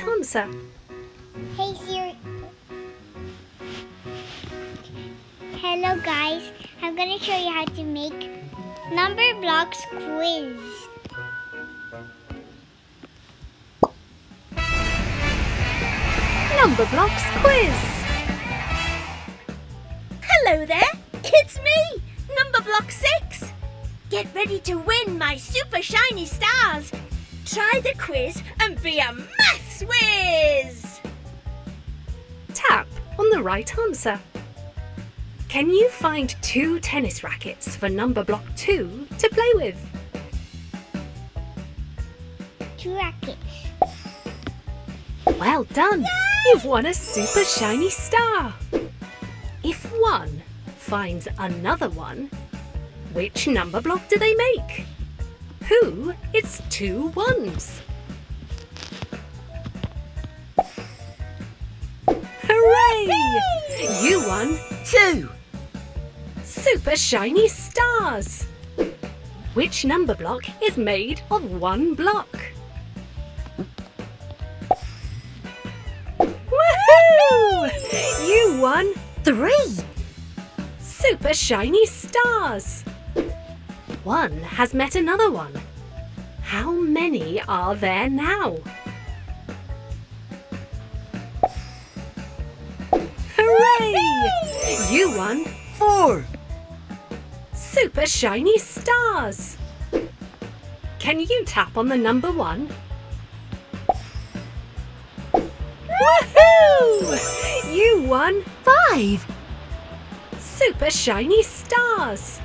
right answer. Hey Siri. Hello guys, I'm gonna show you how to make number blocks quiz. Number Blocks Quiz. Hello there, it's me, Number Block 6. Get ready to win my super shiny stars. Try the quiz and be a maths whiz. Tap on the right answer. Can you find two tennis rackets for number block 2 to play with? Two rackets. Well done! You've won a super shiny star! If one finds another one, which number block do they make? Who? It's two ones! You won Two. super shiny stars! Which number block is made of one block? Woohoo! You won three super shiny stars. One has met another one. How many are there now? Hooray! You won Four. super shiny stars. Can you tap on the number one? Woohoo! You won Five. super shiny stars.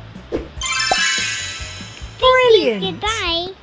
Brilliant! Goodbye.